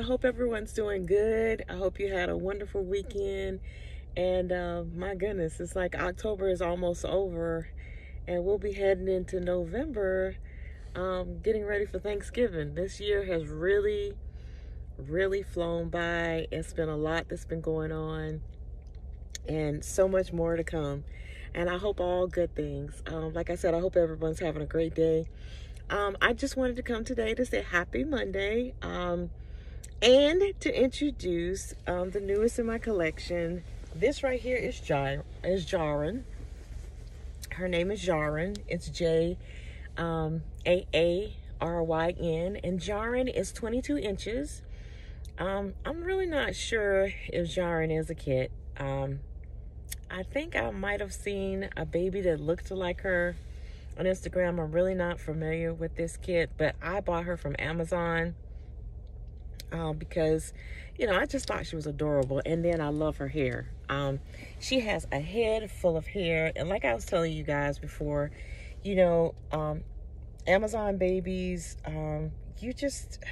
I hope everyone's doing good. I hope you had a wonderful weekend. And uh, my goodness, it's like October is almost over, and we'll be heading into November, um, getting ready for Thanksgiving. This year has really, really flown by. It's been a lot that's been going on, and so much more to come. And I hope all good things. Um, like I said, I hope everyone's having a great day. Um, I just wanted to come today to say happy Monday um, and to introduce um, the newest in my collection. This right here is, Jar- is. Her name is Jarin. It's J um, A A R Y N. And Jarin is 22 inches. Um, I'm really not sure if Jarin is a kit. Um, I think I might have seen a baby that looked like her on Instagram. I'm really not familiar with this kit, but I bought her from Amazon uh, because, you know, I just thought she was adorable. And then I love her hair. Um, she has a head full of hair. And like I was telling you guys before, you know, um, Amazon babies, um, you just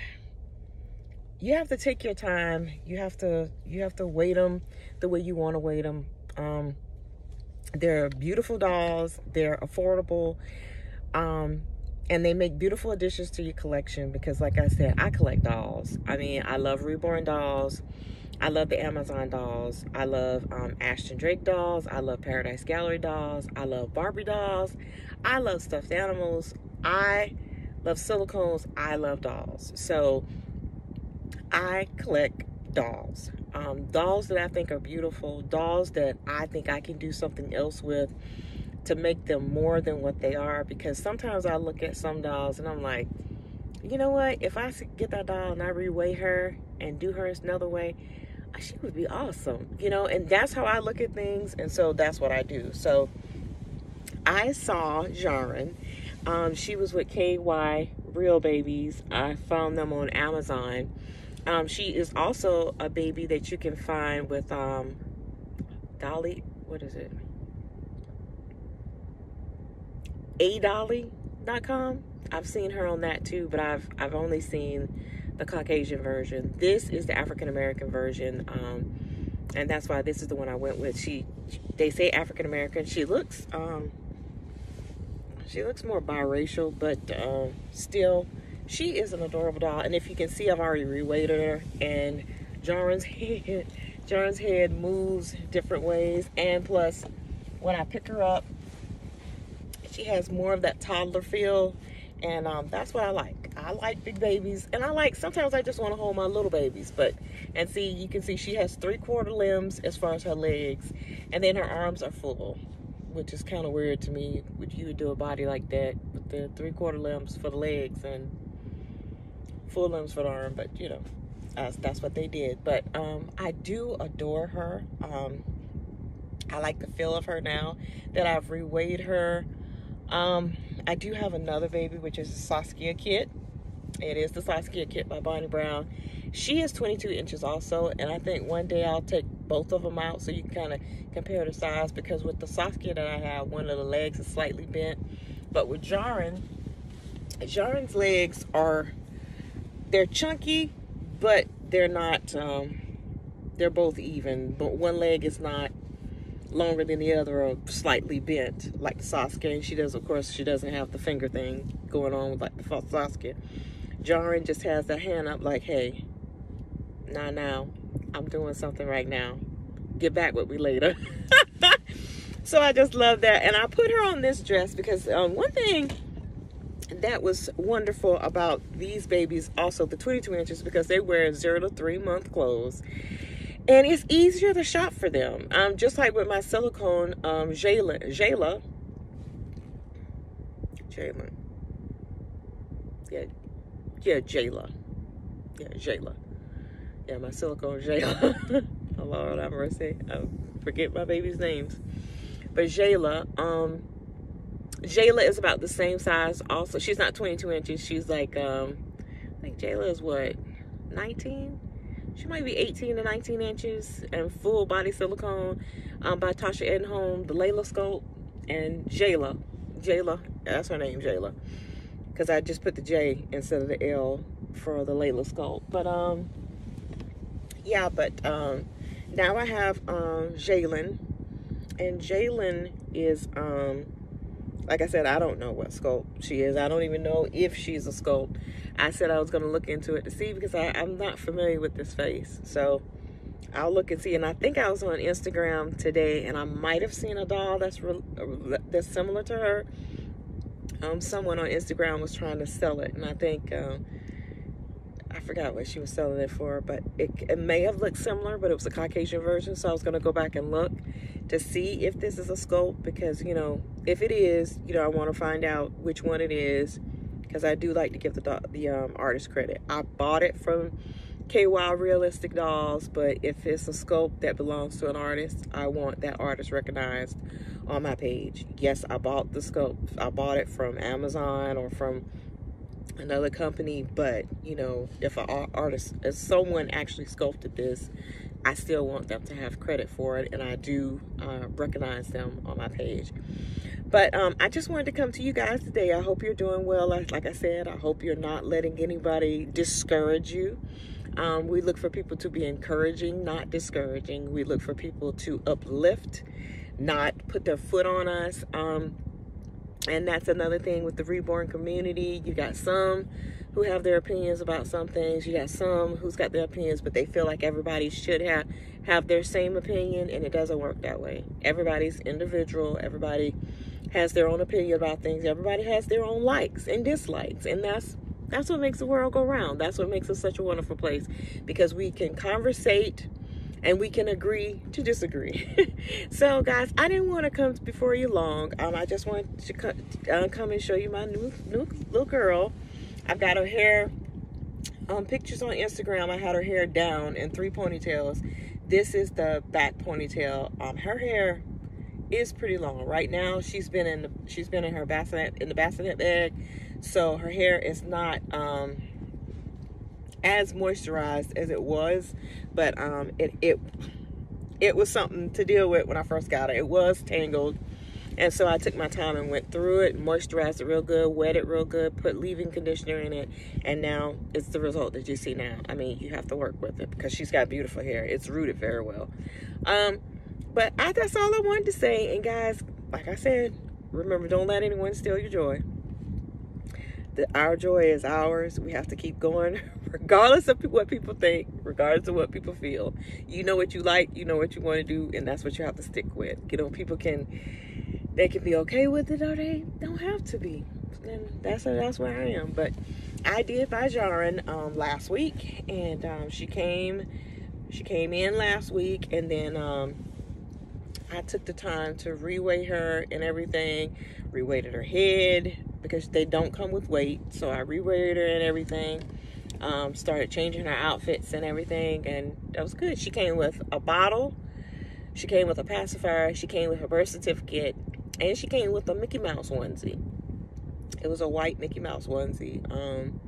you have to take your time you have to you have to weight them the way you want to weight them um, they're beautiful dolls. They're affordable. Um, and they make beautiful additions to your collection because, like I said, I collect dolls. I mean, I love reborn dolls. I love the Amazon dolls. I love um, Ashton Drake dolls. I love Paradise Gallery dolls. I love Barbie dolls. I love stuffed animals. I love silicones. I love dolls. So I collect dolls. Um, dolls that I think are beautiful, dolls that I think I can do something else with to make them more than what they are. Because sometimes I look at some dolls and I'm like, you know what? If I get that doll and I reweigh her and do her another way, uh, she would be awesome, you know. And that's how I look at things, and so that's what I do. So I saw Jarin. Um, she was with KY Real Babies. I found them on Amazon um, she is also a baby that you can find with um, Dolly. What is it? adolly.com. I've seen her on that too, but I've I've only seen the Caucasian version. This is the African American version, um, and that's why this is the one I went with. She, they say African American. She looks, um, she looks more biracial, but uh, still she is an adorable doll. And if you can see, I've already reweighted her. And Jaren's head, Jaren's head moves different ways. And plus, when I pick her up, she has more of that toddler feel. And um, that's what I like. I like big babies. And I like, sometimes I just want to hold my little babies. But, and see, you can see she has three quarter limbs as far as her legs. And then her arms are full which is kind of weird to me. Would you do a body like that with the three quarter limbs for the legs and full limbs for the arm, but you know, uh, that's what they did. But um, I do adore her. Um, I like the feel of her now that I've reweighed her. Um, I do have another baby, which is a Saskia kit. It is the Saskia kit by Bonnie Brown. She is 22 inches also, and I think one day I'll take both of them out so you can kind of compare the size because with the Saskia that I have, one of the legs is slightly bent. But with Jarin, Jarin's legs are they're chunky, but they're not, um, they're both even. But one leg is not longer than the other or slightly bent like Saskia. And she does, of course, she doesn't have the finger thing going on with like the Saskia. Jaren just has the hand up like, hey, not now. I'm doing something right now. Get back with me later. so I just love that. And I put her on this dress because um, one thing that was wonderful about these babies also the 22 inches because they wear zero to three month clothes and it's easier to shop for them. Um, just like with my silicone um Jayla Jayla. Jayla. Yeah yeah Jayla. Yeah Jayla. Yeah my silicone Jayla. Oh Lord have mercy. I forget my baby's names. But Jayla um Jayla is about the same size also. She's not 22 inches. She's like, um, I think Jayla is what, 19? She might be 18 to 19 inches and full body silicone um, by Tasha Edenholm, the Layla Sculpt, and Jayla. Jayla, that's her name, Jayla. Because I just put the J instead of the L for the Layla Sculpt. But um, yeah, but um, now I have um, Jalen, and Jalen is um, like I said, I don't know what sculpt she is. I don't even know if she's a sculpt. I said I was going to look into it to see because I, I'm not familiar with this face. So I'll look and see. And I think I was on Instagram today, and I might have seen a doll that's that's similar to her. Um, someone on Instagram was trying to sell it, and I think um, I forgot what she was selling it for, but it, it may have looked similar, but it was a Caucasian version. So I was going to go back and look to see if this is a sculpt because you know if it is, you know I want to find out which one it is because I do like to give the the um, artist credit. I bought it from KY Realistic Dolls, but if it's a sculpt that belongs to an artist, I want that artist recognized on my page. Yes, I bought the sculpt. I bought it from Amazon or from another company, but you know, if an artist, if someone actually sculpted this, I still want them to have credit for it, and I do uh, recognize them on my page. But um, I just wanted to come to you guys today. I hope you're doing well. Like I said, I hope you're not letting anybody discourage you. Um, we look for people to be encouraging, not discouraging. We look for people to uplift, not put their foot on us. Um, and that's another thing with the reborn community. You got some who have their opinions about some things. You got some who's got their opinions, but they feel like everybody should have have their same opinion, and it doesn't work that way. Everybody's individual. Everybody has their own opinion about things. Everybody has their own likes and dislikes, and that's that's what makes the world go round. That's what makes us such a wonderful place because we can conversate and we can agree to disagree. so, guys, I didn't want to come before you long. Um, I just wanted to come, uh, come and show you my new, new little girl. I've got her hair um, pictures on Instagram. I had her hair down in three ponytails. This is the back ponytail. Um, her hair is pretty long right now. She's been in the she's been in her bassinet in the bassinet bag so her hair is not um, as moisturized as it was, but um, it it it was something to deal with when I first got it. It was tangled. And so I took my time and went through it, moisturized it real good, wet it real good, put leave-in conditioner in it, and now it's the result that you see now. I mean, you have to work with it because she's got beautiful hair. It's rooted very well. Um, but I, that's all I wanted to say. And guys, like I said, remember, don't let anyone steal your joy the, our joy is ours. We have to keep going, regardless of what people think, regardless of what people feel. You know what you like, you know what you want to do, and that's what you have to stick with. You know, people can they can be okay with it, or they don't have to be. And that's that's where I am. But I did buy Jaren um, last week, and um, she came she came in last week, and then um, I took the time to reweigh her and everything, reweighted her head, because they don't come with weight. So I reweighed her and everything. Um, started changing her outfits and everything, and that was good. She came with a bottle, she came with a pacifier, she came with her birth certificate, and she came with a Mickey Mouse onesie. It was a white Mickey Mouse onesie. Um,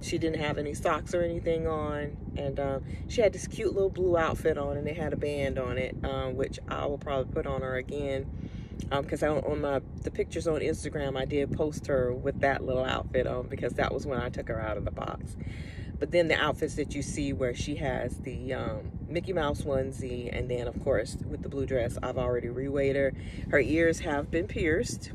she didn't have any socks or anything on, and um, she had this cute little blue outfit on, and it had a band on it, um, which I will probably put on her again because um, on my the pictures on Instagram I did post her with that little outfit on because that was when I took her out of the box. But then the outfits that you see where she has the um, Mickey Mouse onesie and then of course with the blue dress I've already reweighed her. Her ears have been pierced.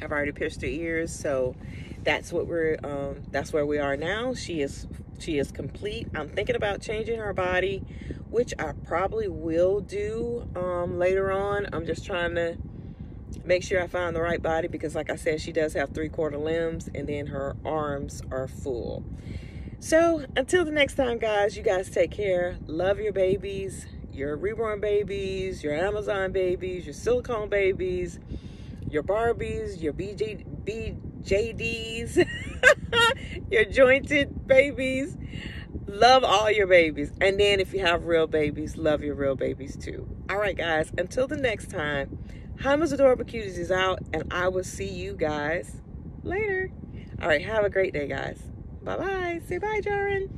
I've already pierced her ears so that's what we're um, that's where we are now. She is she is complete. I'm thinking about changing her body which I probably will do um, later on. I'm just trying to make sure I find the right body because like I said, she does have three quarter limbs and then her arms are full. So until the next time, guys, you guys take care. Love your babies, your reborn babies, your Amazon babies, your silicone babies, your Barbies, your BJ, BJDs, your jointed babies. Love all your babies. And then if you have real babies, love your real babies too. All right, guys, until the next time, Jiama's Adorable Cuties is out, and I will see you guys later. All right, have a great day, guys. Bye-bye. Say bye, Jaren.